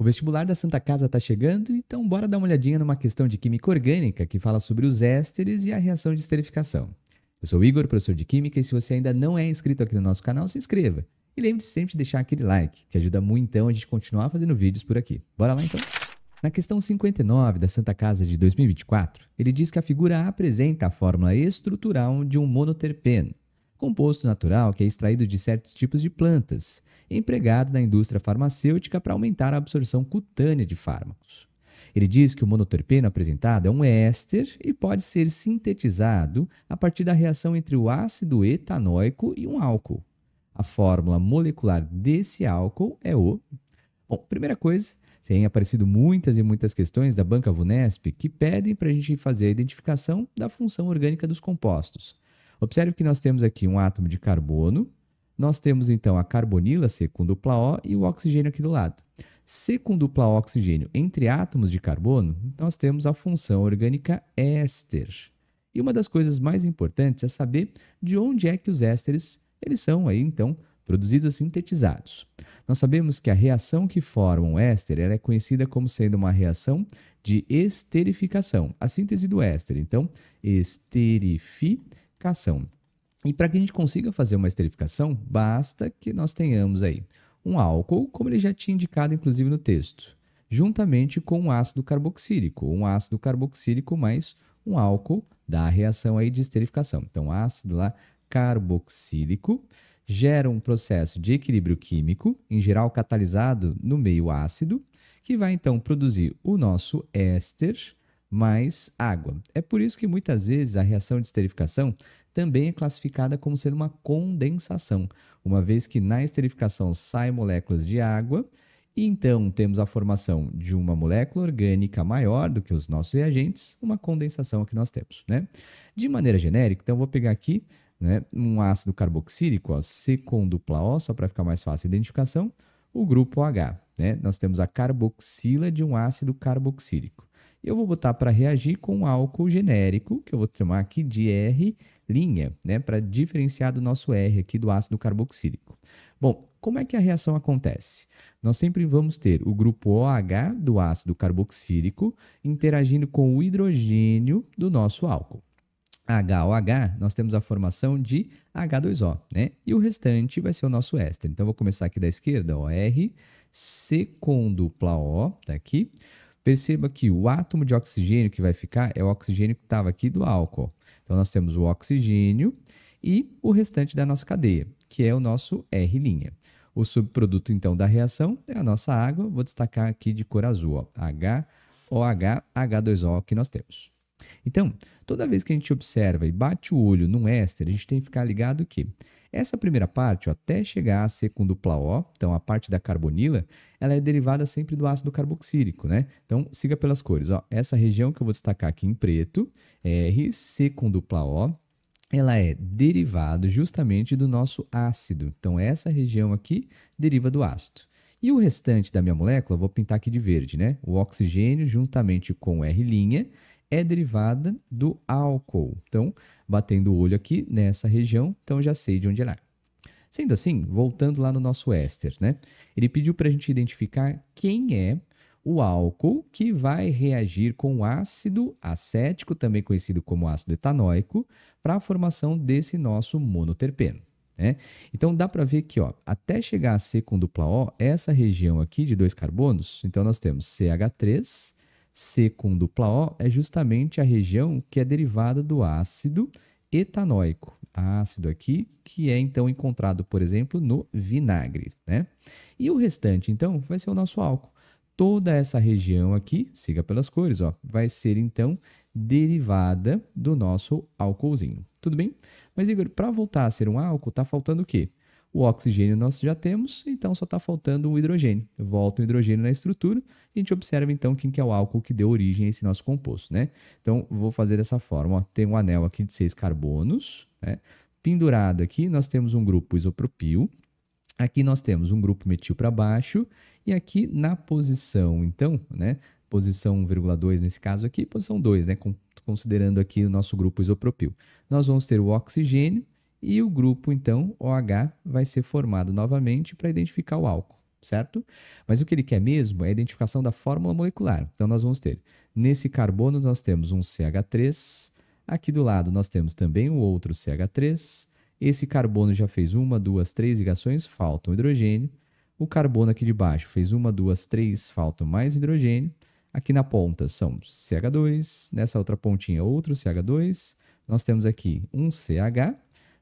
O vestibular da Santa Casa está chegando, então bora dar uma olhadinha numa questão de química orgânica que fala sobre os ésteres e a reação de esterificação. Eu sou Igor, professor de Química, e se você ainda não é inscrito aqui no nosso canal, se inscreva. E lembre-se sempre de deixar aquele like, que ajuda muito então a gente continuar fazendo vídeos por aqui. Bora lá então? Na questão 59 da Santa Casa de 2024, ele diz que a figura apresenta a fórmula estrutural de um monoterpeno, composto natural que é extraído de certos tipos de plantas, empregado na indústria farmacêutica para aumentar a absorção cutânea de fármacos. Ele diz que o monoterpeno apresentado é um éster e pode ser sintetizado a partir da reação entre o ácido etanóico e um álcool. A fórmula molecular desse álcool é o. Bom, primeira coisa, tem aparecido muitas e muitas questões da banca VUNESP que pedem para a gente fazer a identificação da função orgânica dos compostos. Observe que nós temos aqui um átomo de carbono, nós temos então a carbonila C com dupla O e o oxigênio aqui do lado. C com dupla O oxigênio entre átomos de carbono, nós temos a função orgânica éster. E uma das coisas mais importantes é saber de onde é que os ésteres eles são aí então produzidos sintetizados. Nós sabemos que a reação que forma um éster é conhecida como sendo uma reação de esterificação, a síntese do éster. Então, esterificação. E para que a gente consiga fazer uma esterificação, basta que nós tenhamos aí um álcool, como ele já tinha indicado inclusive no texto, juntamente com um ácido carboxílico, um ácido carboxílico mais um álcool da reação aí de esterificação. Então, ácido lá carboxílico gera um processo de equilíbrio químico, em geral catalisado no meio ácido, que vai então produzir o nosso éster mais água. É por isso que muitas vezes a reação de esterificação também é classificada como ser uma condensação, uma vez que na esterificação saem moléculas de água e então temos a formação de uma molécula orgânica maior do que os nossos reagentes, uma condensação que nós temos. Né? De maneira genérica, então vou pegar aqui né, um ácido carboxílico, ó, C com dupla O, só para ficar mais fácil a identificação, o grupo H. Né? Nós temos a carboxila de um ácido carboxílico. Eu vou botar para reagir com álcool genérico, que eu vou chamar aqui de R', né, para diferenciar do nosso R aqui do ácido carboxílico. Bom, como é que a reação acontece? Nós sempre vamos ter o grupo OH do ácido carboxílico interagindo com o hidrogênio do nosso álcool. HOH, nós temos a formação de H2O, né? E o restante vai ser o nosso éster. Então, vou começar aqui da esquerda, ó, R, C com dupla O, tá aqui. Perceba que o átomo de oxigênio que vai ficar é o oxigênio que estava aqui do álcool. Então, nós temos o oxigênio e o restante da nossa cadeia, que é o nosso R'. O subproduto, então, da reação é a nossa água. Vou destacar aqui de cor azul, ó, HOH, H2O que nós temos. Então, toda vez que a gente observa e bate o olho num éster, a gente tem que ficar ligado que essa primeira parte, ó, até chegar a ser com dupla O, então a parte da carbonila, ela é derivada sempre do ácido carboxílico, né? Então, siga pelas cores. Ó. Essa região que eu vou destacar aqui em preto, R, C com dupla O, ela é derivada justamente do nosso ácido. Então, essa região aqui deriva do ácido. E o restante da minha molécula, vou pintar aqui de verde, né? O oxigênio juntamente com R' é derivada do álcool. Então, batendo o olho aqui nessa região, então já sei de onde ela é. Sendo assim, voltando lá no nosso éster, né? Ele pediu para a gente identificar quem é o álcool que vai reagir com o ácido acético, também conhecido como ácido etanóico, para a formação desse nosso monoterpeno. Né? Então dá para ver que ó, até chegar a C com dupla O, essa região aqui de dois carbonos, então nós temos CH3 C com dupla O é justamente a região que é derivada do ácido etanóico. Ácido aqui, que é então encontrado, por exemplo, no vinagre. Né? E o restante, então, vai ser o nosso álcool. Toda essa região aqui, siga pelas cores, ó, vai ser então derivada do nosso álcoolzinho. Tudo bem? Mas, Igor, para voltar a ser um álcool, está faltando o quê? O oxigênio nós já temos, então só está faltando o hidrogênio. Volta o hidrogênio na estrutura e a gente observa então quem que é o álcool que deu origem a esse nosso composto, né? Então, vou fazer dessa forma. Ó. Tem um anel aqui de seis carbonos, né? Pendurado aqui, nós temos um grupo isopropil. Aqui nós temos um grupo metil para baixo. E aqui na posição, então, né? Posição 1,2 nesse caso aqui, posição 2, né? Considerando aqui o nosso grupo isopropil. Nós vamos ter o oxigênio e o grupo, então, OH, vai ser formado novamente para identificar o álcool. certo? Mas o que ele quer mesmo é a identificação da fórmula molecular. Então nós vamos ter, nesse carbono nós temos um CH3, aqui do lado nós temos também o outro CH3, esse carbono já fez uma, duas, três ligações, falta um hidrogênio. O carbono aqui de baixo fez uma, duas, três, falta mais hidrogênio. Aqui na ponta são CH2, nessa outra pontinha outro CH2. Nós temos aqui um CH,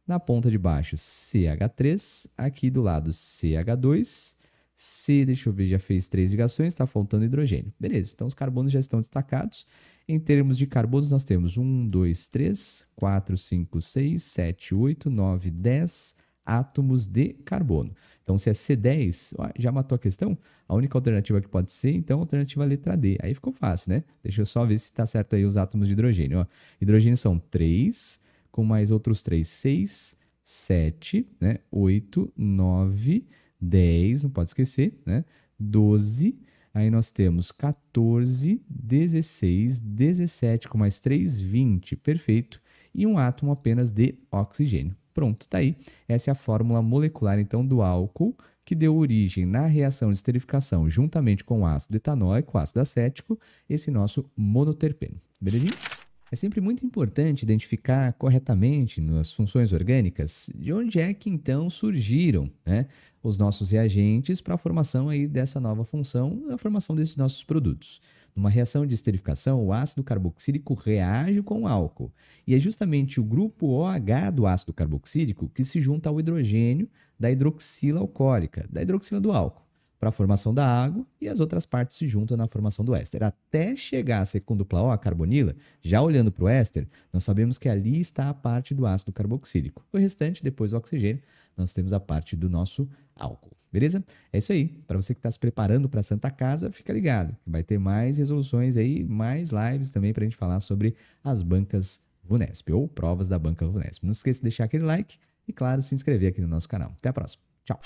na ponta de baixo CH3, aqui do lado CH2, C, deixa eu ver, já fez três ligações, está faltando hidrogênio. Beleza, então os carbonos já estão destacados. Em termos de carbonos, nós temos 1, 2, 3, 4, 5, 6, 7, 8, 9, 10 átomos de carbono. Então, se é C10, já matou a questão? A única alternativa que pode ser, então, a alternativa letra D. Aí ficou fácil, né? Deixa eu só ver se está certo aí os átomos de hidrogênio. Ó, hidrogênio são 3, com mais outros 3, 6, 7, né? 8, 9, 10, não pode esquecer, né? 12, aí nós temos 14, 16, 17, com mais 3, 20, perfeito. E um átomo apenas de oxigênio. Pronto, está aí. Essa é a fórmula molecular, então, do álcool que deu origem na reação de esterificação juntamente com o ácido etanóico, ácido acético, esse nosso monoterpeno. Belezinha? É sempre muito importante identificar corretamente nas funções orgânicas de onde é que então surgiram né, os nossos reagentes para a formação aí dessa nova função, a formação desses nossos produtos. Numa reação de esterificação, o ácido carboxílico reage com o álcool. E é justamente o grupo OH do ácido carboxílico que se junta ao hidrogênio da hidroxila alcoólica, da hidroxila do álcool, para a formação da água e as outras partes se juntam na formação do éster. Até chegar a ser com dupla O, a carbonila, já olhando para o éster, nós sabemos que ali está a parte do ácido carboxílico. O restante, depois do oxigênio, nós temos a parte do nosso álcool. Beleza? É isso aí. Para você que está se preparando para a Santa Casa, fica ligado. Vai ter mais resoluções aí, mais lives também para a gente falar sobre as bancas VUNESP ou provas da banca VUNESP. Não esqueça de deixar aquele like e, claro, se inscrever aqui no nosso canal. Até a próxima. Tchau.